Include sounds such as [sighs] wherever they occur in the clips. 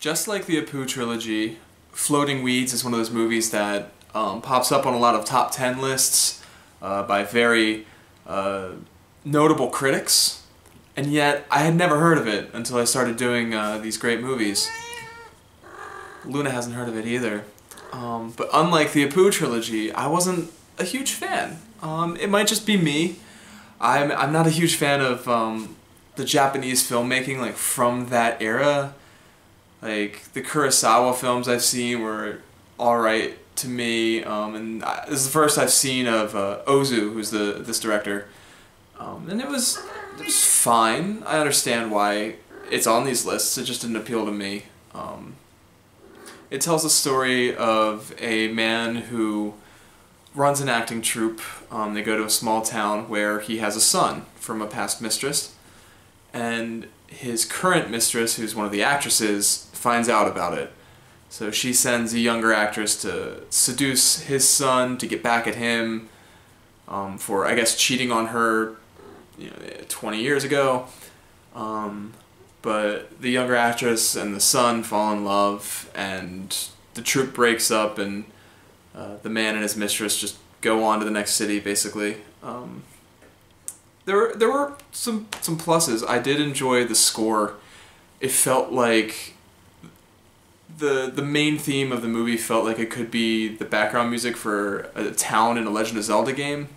Just like the Apu trilogy, Floating Weeds is one of those movies that um, pops up on a lot of top 10 lists uh, by very uh, notable critics, and yet I had never heard of it until I started doing uh, these great movies. Luna hasn't heard of it either. Um, but unlike the Apu trilogy, I wasn't a huge fan. Um, it might just be me. I'm, I'm not a huge fan of um, the Japanese filmmaking like from that era. Like the Kurosawa films I've seen were all right to me, um, and I, this is the first I've seen of uh, Ozu, who's the this director, um, and it was it was fine. I understand why it's on these lists. It just didn't appeal to me. Um, it tells the story of a man who runs an acting troupe. Um, they go to a small town where he has a son from a past mistress, and his current mistress, who's one of the actresses, finds out about it. So she sends a younger actress to seduce his son to get back at him um, for, I guess, cheating on her you know, 20 years ago. Um, but the younger actress and the son fall in love, and the troupe breaks up, and uh, the man and his mistress just go on to the next city, basically. Um, there there were some some pluses. I did enjoy the score. It felt like the the main theme of the movie felt like it could be the background music for a town in a Legend of Zelda game.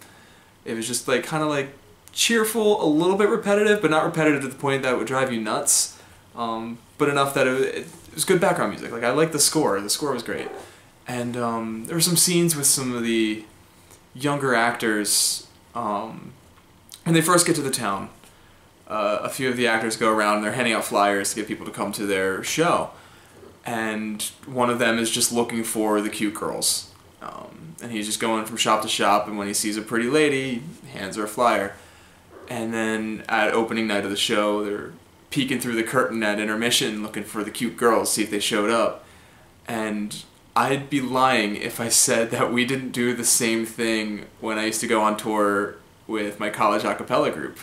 It was just like kind of like cheerful, a little bit repetitive, but not repetitive to the point that it would drive you nuts. Um, but enough that it, it, was good background music. Like I liked the score. The score was great, and um, there were some scenes with some of the younger actors. Um, when they first get to the town, uh, a few of the actors go around and they're handing out flyers to get people to come to their show. And one of them is just looking for the cute girls. Um, and he's just going from shop to shop, and when he sees a pretty lady, hands her a flyer. And then at opening night of the show, they're peeking through the curtain at intermission looking for the cute girls, see if they showed up. And I'd be lying if I said that we didn't do the same thing when I used to go on tour with my college a cappella group.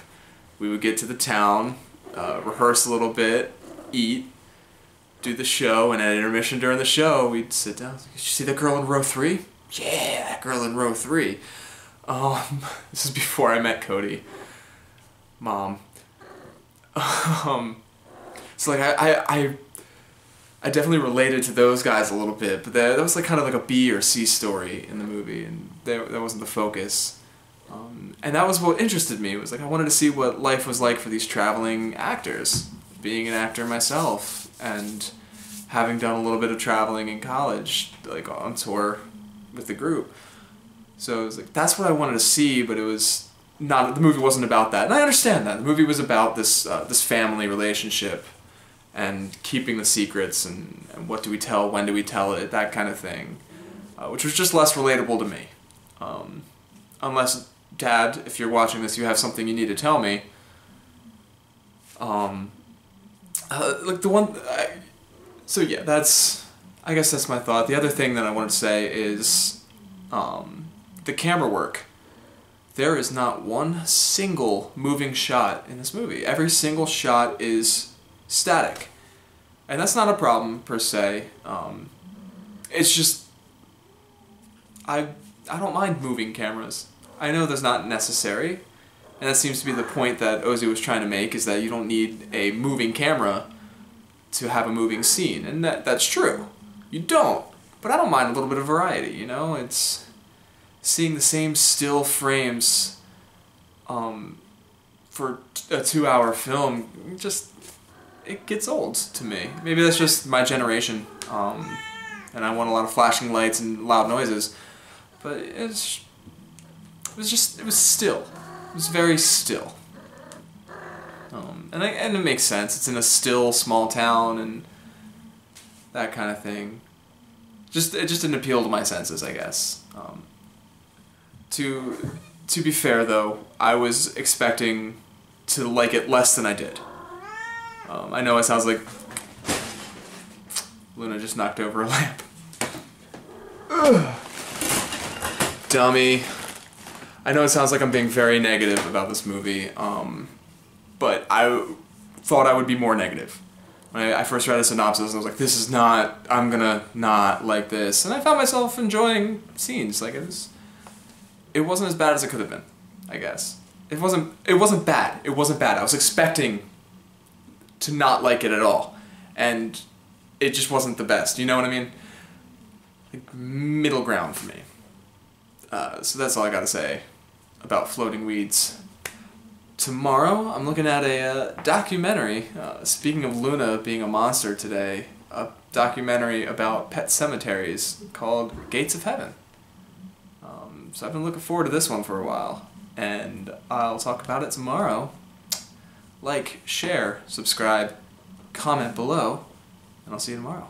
We would get to the town, uh, rehearse a little bit, eat, do the show, and at intermission during the show, we'd sit down. Did you see that girl in row three? Yeah, that girl in row three. Um, [laughs] this is before I met Cody. Mom. [laughs] um, so like I, I, I, I definitely related to those guys a little bit, but that, that was like kind of like a B or C story in the movie, and that, that wasn't the focus. Um, and that was what interested me. It was like I wanted to see what life was like for these traveling actors, being an actor myself, and having done a little bit of traveling in college, like on tour with the group. So it was like that's what I wanted to see, but it was not. The movie wasn't about that, and I understand that. The movie was about this uh, this family relationship, and keeping the secrets, and, and, what do we tell, when do we tell it, that kind of thing, uh, which was just less relatable to me. Um, unless Dad, if you're watching this, you have something you need to tell me. Um, uh, like the one, I, so yeah, that's, I guess that's my thought. The other thing that I wanted to say is, um, the camera work. There is not one single moving shot in this movie. Every single shot is static, and that's not a problem per se. Um, it's just, I I don't mind moving cameras. I know that's not necessary, and that seems to be the point that Ozu was trying to make, is that you don't need a moving camera to have a moving scene, and that that's true. You don't, but I don't mind a little bit of variety, you know? It's seeing the same still frames um, for a two-hour film, just, it gets old to me. Maybe that's just my generation, um, and I want a lot of flashing lights and loud noises, but it's it was just it was still. It was very still. Um, and I, and it makes sense. It's in a still small town and that kind of thing. Just it just didn't appeal to my senses, I guess. Um, to to be fair though, I was expecting to like it less than I did. Um, I know it sounds like Luna just knocked over a lamp. Ugh. [sighs] Dummy. I know it sounds like I'm being very negative about this movie, um, but I thought I would be more negative. when I, I first read a synopsis, I was like, "This is not. I'm gonna not like this," and I found myself enjoying scenes. Like it was, it wasn't as bad as it could have been. I guess it wasn't. It wasn't bad. It wasn't bad. I was expecting to not like it at all, and it just wasn't the best. You know what I mean? Like middle ground for me. Uh, so that's all I got to say about floating weeds. Tomorrow, I'm looking at a uh, documentary. Uh, speaking of Luna being a monster today, a documentary about pet cemeteries called Gates of Heaven. Um, so I've been looking forward to this one for a while, and I'll talk about it tomorrow. Like, share, subscribe, comment below, and I'll see you tomorrow.